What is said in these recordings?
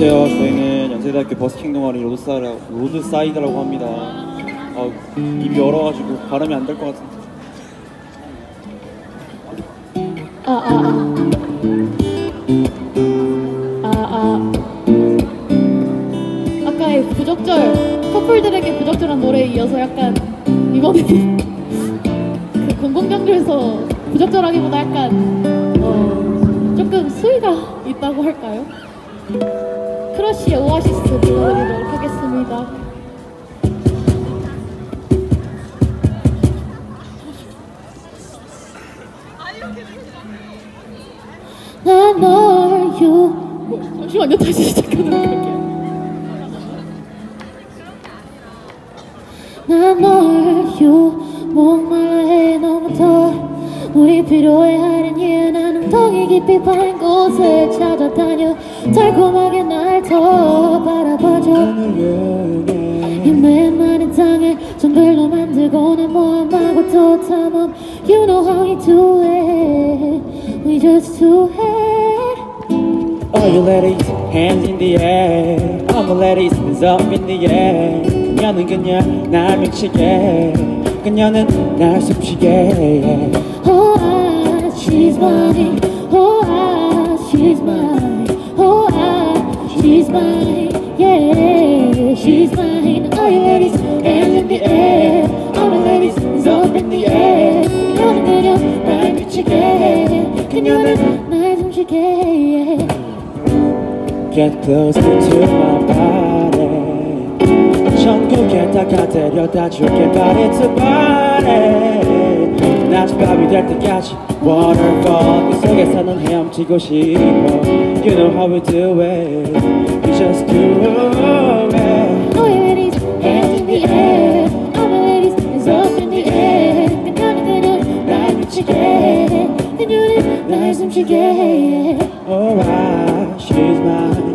안녕하세요. 저희는 연세대학교 버스킹 동아리 로드사이라, 로드사이드라고 합니다. 아, 입이 얼어가지고 발음이 안 될 것 같은데. 아, 아, 아. 아, 아. 아까의 부적절, 커플들에게 부적절한 노래에 이어서 약간, 이번에는 그 공공장소에서 부적절하기보다 약간, 어, 조금 수위가 있다고 할까요? 크러쉬의 오아시스 불러드리도록 하겠습니다. 난널 you 뭐, 잠시만요 다시 시작하도록 할게요. 난널 you 목말라 해 더. 우리 필요해 하는 이유 난 엉덩이 깊이 파인 곳을 찾아다녀 달콤하게 날 더 바라봐줘 힘내 많은 땅을 정글로 만들고 난 모험하고 또 탐험 You know how we do it We just do it All you ladies, hands in the air. All my ladies, hands up in the air. 그녀는 그냥 날 미치게. 그녀는 날 숨쉬게. Oh, ah, she's mine she's mine Yeah, she's mine All you ladies, hands in the air All the ladies, hands up in the air 그녀는 그냥 날 미치게 그녀는 날 숨쉬게 Get closer to my body. 천국에다가 데려다 줄게 body to body. 낮밤이 될 때까지 waterfall 그 속에서는 헤엄치고 싶어. You know how we do it. We just do it. All you ladies, hands in the air. All the ladies, hands up in the air. 그녀는 그녀 날 미치게. 그녀는 날 숨쉬게. Oh, ah, she's mine.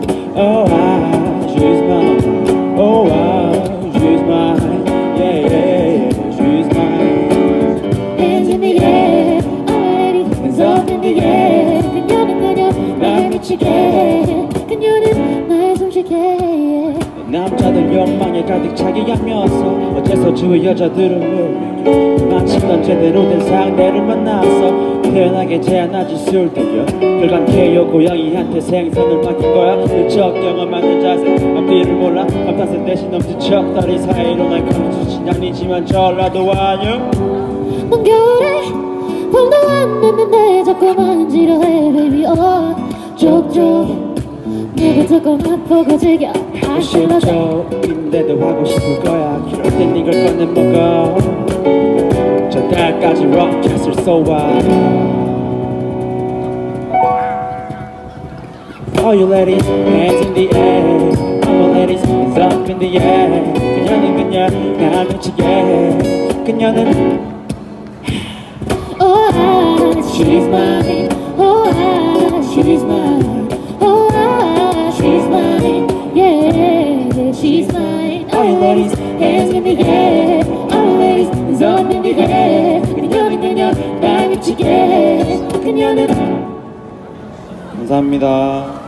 욕망에 가득 차게 하면서 어째서 주위 여자들은 왜 마치 넌 제대로 된 상대를 만나서 편하게 제안하지 술대여 결간케요 고양이한테 생선을 맡긴 거야. 그척 경험하는 자세. 앞뒤를 몰라. 감탄세 대신 넘치척 다리 사이로 날 감추진 아니지만 전라도 아니야 먼 겨울에 봄도 안 됐는데 자꾸만 지루해 baby. oh 쪽쪽 내가 조금 아프고 즐겨 feel like 실적인데도 하고 싶을 거야 그럴 땐 이걸 꺼내 먹어 저 달까지 로켓을 쏘아 All you ladies, hands in the air All my ladies, hands up in the air 그녀는 그냥 날 미치게 그녀는 Oh, ah, she's mine. Oh, ah, she's mine. Ladies, hands in the air. Ladies, hands up in the air. 그녀는 그녀 날 미치게. 그녀는 감사합니다